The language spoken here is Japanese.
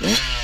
ね。